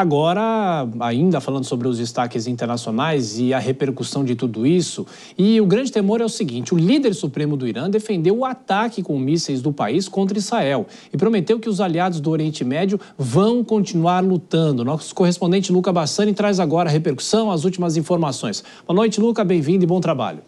Agora, ainda falando sobre os destaques internacionais e a repercussão de tudo isso, e o grande temor é o seguinte: o líder supremo do Irã defendeu o ataque com mísseis do país contra Israel e prometeu que os aliados do Oriente Médio vão continuar lutando. Nosso correspondente Luca Bassani traz agora a repercussão, as últimas informações. Boa noite, Luca, bem-vindo e bom trabalho.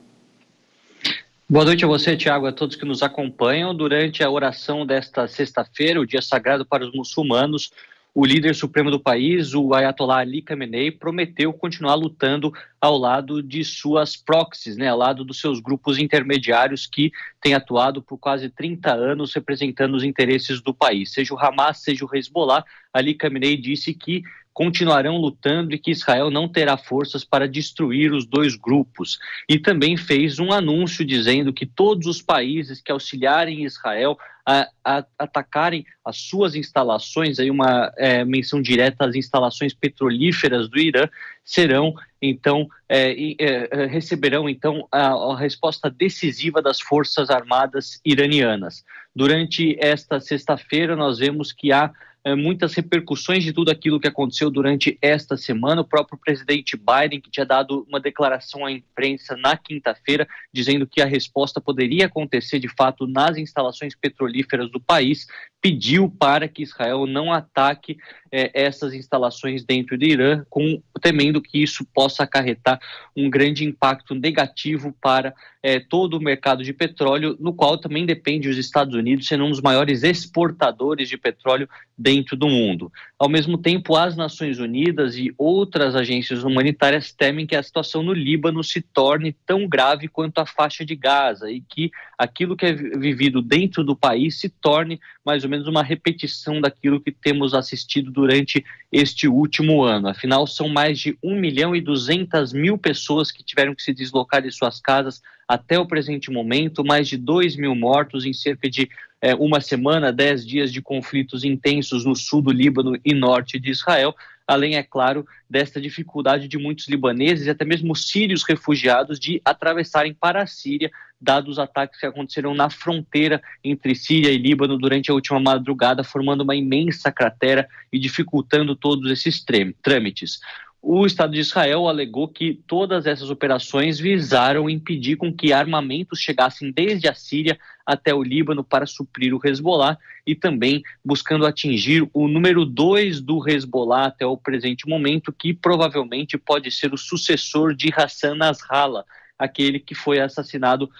Boa noite a você, Tiago, a todos que nos acompanham. Durante a oração desta sexta-feira, o dia sagrado para os muçulmanos, o líder supremo do país, o Ayatollah Ali Khamenei, prometeu continuar lutando ao lado de suas proxies, né, ao lado dos seus grupos intermediários que têm atuado por quase 30 anos representando os interesses do país. Seja o Hamas, seja o Hezbollah, Ali Khamenei disse que continuarão lutando e que Israel não terá forças para destruir os dois grupos. E também fez um anúncio dizendo que todos os países que auxiliarem Israel a, a atacarem as suas instalações, aí uma é, menção direta às instalações petrolíferas do Irã, serão então é, é, receberão então a, a resposta decisiva das forças armadas iranianas. Durante esta sexta-feira nós vemos que há é, muitas repercussões de tudo aquilo que aconteceu durante esta semana. O próprio presidente Biden, que tinha dado uma declaração à imprensa na quinta-feira, dizendo que a resposta poderia acontecer de fato nas instalações petrolíferas do país, pediu para que Israel não ataque é, essas instalações dentro do Irã, com, temendo que isso possa acarretar um grande impacto negativo para é, todo o mercado de petróleo, no qual também depende os Estados Unidos, sendo um dos maiores exportadores de petróleo dentro do mundo. Ao mesmo tempo, as Nações Unidas e outras agências humanitárias temem que a situação no Líbano se torne tão grave quanto a faixa de Gaza e que aquilo que é vivido dentro do país se torne mais ou menos uma repetição daquilo que temos assistido durante este último ano. Afinal, são mais de 1 milhão e 200 mil pessoas que tiveram que se deslocar de suas casas até o presente momento, mais de 2 mil mortos em cerca de é, uma semana, 10 dias de conflitos intensos no sul do Líbano e norte de Israel, além, é claro, desta dificuldade de muitos libaneses e até mesmo sírios refugiados de atravessarem para a Síria, dados os ataques que aconteceram na fronteira entre Síria e Líbano durante a última madrugada, formando uma imensa cratera e dificultando todos esses trâmites. O Estado de Israel alegou que todas essas operações visaram impedir com que armamentos chegassem desde a Síria até o Líbano para suprir o Hezbollah e também buscando atingir o número dois do Hezbollah até o presente momento, que provavelmente pode ser o sucessor de Hassan Nasrallah, aquele que foi assassinado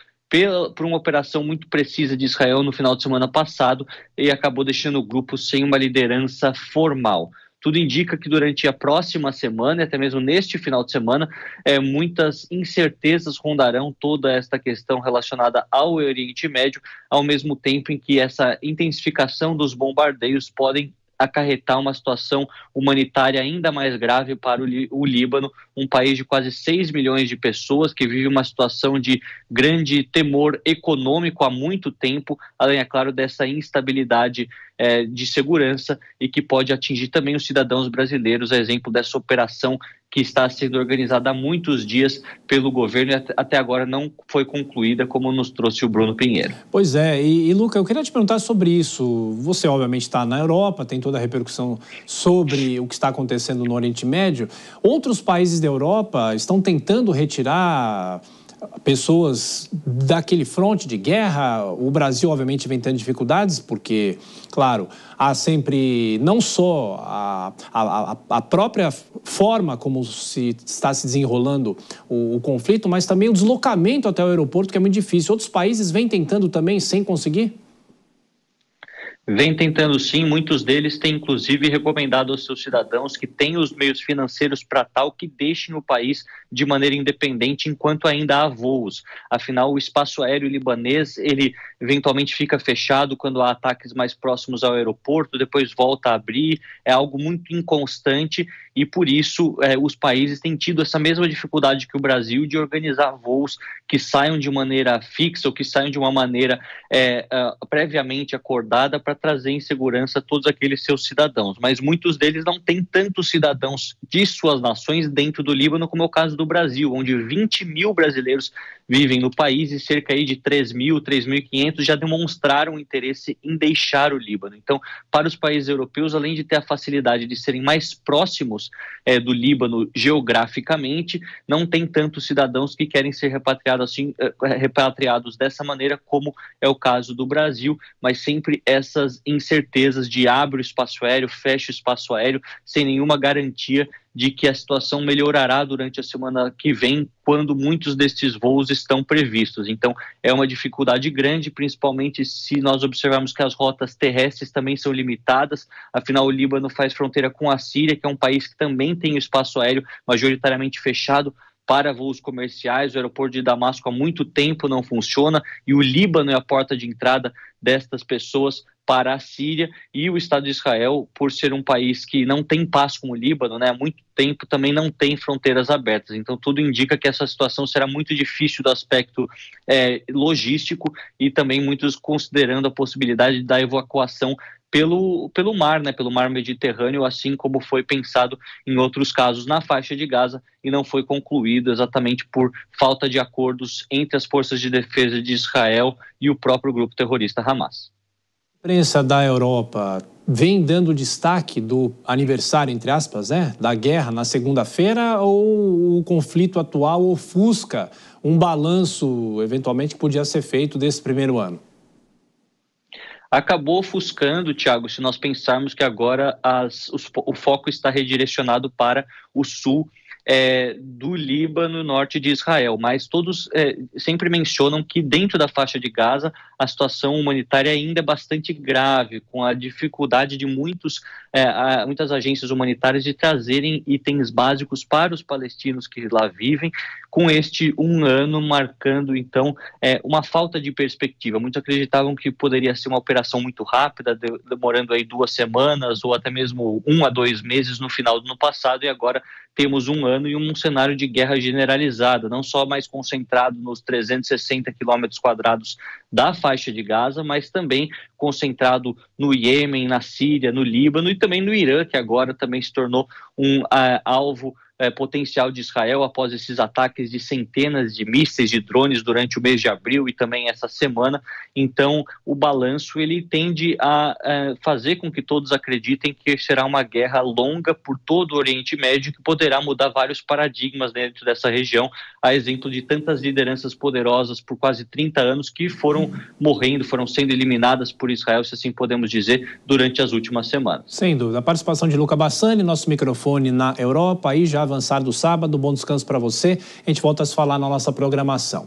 por uma operação muito precisa de Israel no final de semana passado e acabou deixando o grupo sem uma liderança formal. Tudo indica que durante a próxima semana, e até mesmo neste final de semana, é, muitas incertezas rondarão toda esta questão relacionada ao Oriente Médio, ao mesmo tempo em que essa intensificação dos bombardeios podem acarretar uma situação humanitária ainda mais grave para o, Líbano, um país de quase 6 milhões de pessoas que vive uma situação de grande temor econômico há muito tempo, além, é claro, dessa instabilidade é, de segurança e que pode atingir também os cidadãos brasileiros, a exemplo dessa operação que está sendo organizada há muitos dias pelo governo e até agora não foi concluída, como nos trouxe o Bruno Pinheiro. Pois é, e, e Luca, eu queria te perguntar sobre isso. Você, obviamente, está na Europa, tem toda a repercussão sobre o que está acontecendo no Oriente Médio. Outros países da Europa estão tentando retirar pessoas daquele fronte de guerra. O Brasil, obviamente, vem tendo dificuldades, porque, claro, há sempre não só a, a, a própria forma como se está se desenrolando o, o, conflito, mas também o deslocamento até o aeroporto, que é muito difícil. Outros países vêm tentando também sem conseguir? Vem tentando sim, muitos deles têm inclusive recomendado aos seus cidadãos que tenham os meios financeiros para tal que deixem o país de maneira independente enquanto ainda há voos. Afinal, o espaço aéreo libanês, ele eventualmente fica fechado quando há ataques mais próximos ao aeroporto, depois volta a abrir, é algo muito inconstante e por isso é, os países têm tido essa mesma dificuldade que o Brasil de organizar voos que saiam de maneira fixa ou que saiam de uma maneira é, uh, previamente acordada para trazer em segurança todos aqueles seus cidadãos. Mas muitos deles não têm tantos cidadãos de suas nações dentro do Líbano, como é o caso do Brasil, onde 20 mil brasileiros vivem no país e cerca aí de 3 mil, 3.500 já demonstraram interesse em deixar o Líbano. Então, para os países europeus, além de ter a facilidade de serem mais próximos é, do Líbano geograficamente, não tem tantos cidadãos que querem ser repatriados assim, é, repatriados dessa maneira, como é o caso do Brasil, mas sempre essas incertezas de abre o espaço aéreo, fecha o espaço aéreo, sem nenhuma garantia de que a situação melhorará durante a semana que vem, quando muitos destes voos estão previstos. Então, é uma dificuldade grande, principalmente se nós observarmos que as rotas terrestres também são limitadas. Afinal, o Líbano faz fronteira com a Síria, que é um país que também tem espaço aéreo majoritariamente fechado para voos comerciais. O aeroporto de Damasco há muito tempo não funciona e o Líbano é a porta de entrada destas pessoas para a Síria e o Estado de Israel, por ser um país que não tem paz com o Líbano, né, há muito tempo também não tem fronteiras abertas. Então, tudo indica que essa situação será muito difícil do aspecto é, logístico e também muitos considerando a possibilidade da evacuação pelo, pelo mar, né, pelo mar Mediterrâneo, assim como foi pensado em outros casos na faixa de Gaza e não foi concluído exatamente por falta de acordos entre as forças de defesa de Israel e o próprio grupo terrorista Hamas. A imprensa da Europa vem dando destaque do aniversário, entre aspas, né, da guerra na segunda-feira ou o conflito atual ofusca um balanço, eventualmente, que podia ser feito desse primeiro ano? acabou ofuscando, Tiago, se nós pensarmos que agora as, os, o foco está redirecionado para o sul é, do Líbano, norte de Israel, mas todos é, sempre mencionam que dentro da faixa de Gaza a situação humanitária ainda é bastante grave, com a dificuldade de muitos, é, muitas agências humanitárias de trazerem itens básicos para os palestinos que lá vivem, com este um ano marcando então é, uma falta de perspectiva. Muitos acreditavam que poderia ser uma operação muito rápida, demorando aí duas semanas ou até mesmo um a dois meses no final do ano passado, e agora temos um ano e um cenário de guerra generalizada, não só mais concentrado nos 360 quilômetros quadrados da faixa de Gaza, mas também concentrado no Iêmen, na Síria, no Líbano e também no Irã, que agora também se tornou um uh, alvo é, potencial de Israel após esses ataques de centenas de mísseis de drones durante o mês de abril e também essa semana. Então, o balanço ele tende a, a é, fazer com que todos acreditem que será uma guerra longa por todo o Oriente Médio que poderá mudar vários paradigmas dentro dessa região, a exemplo de tantas lideranças poderosas por quase 30 anos que foram morrendo, foram sendo eliminadas por Israel, se assim podemos dizer, durante as últimas semanas. Sem dúvida. A participação de Luca Bassani, nosso microfone na Europa, aí já avançar do sábado. Bom descanso para você. A gente volta a se falar na nossa programação.